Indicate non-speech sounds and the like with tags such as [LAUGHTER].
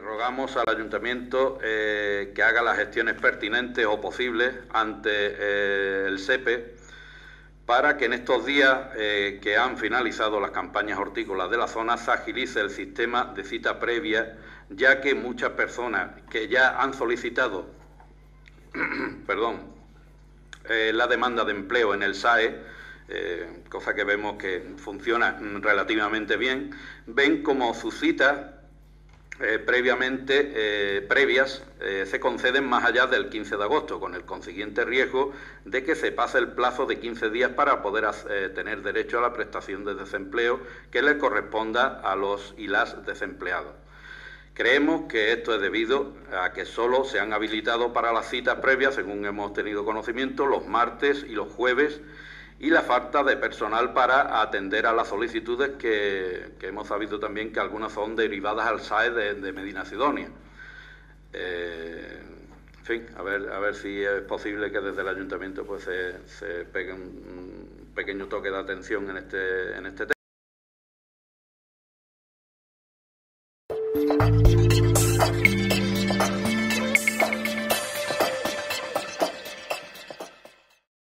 rogamos al Ayuntamiento eh, que haga las gestiones pertinentes o posibles ante eh, el SEPE para que en estos días eh, que han finalizado las campañas hortícolas de la zona se agilice el sistema de cita previa, ya que muchas personas que ya han solicitado [CLEARS THROAT] perdón, la demanda de empleo en el SAE, cosa que vemos que funciona relativamente bien, ven como su cita eh, previamente, eh, previas eh, se conceden más allá del 15 de agosto, con el consiguiente riesgo de que se pase el plazo de 15 días para poder tener derecho a la prestación de desempleo que le corresponda a los y las desempleados. Creemos que esto es debido a que solo se han habilitado para las citas previas, según hemos tenido conocimiento, los martes y los jueves y la falta de personal para atender a las solicitudes que, hemos sabido también que algunas son derivadas al SAE de, Medina Sidonia. Eh, en fin, a ver, a ver si es posible que desde el ayuntamiento pues se, se pegue un pequeño toque de atención en este, en este tema.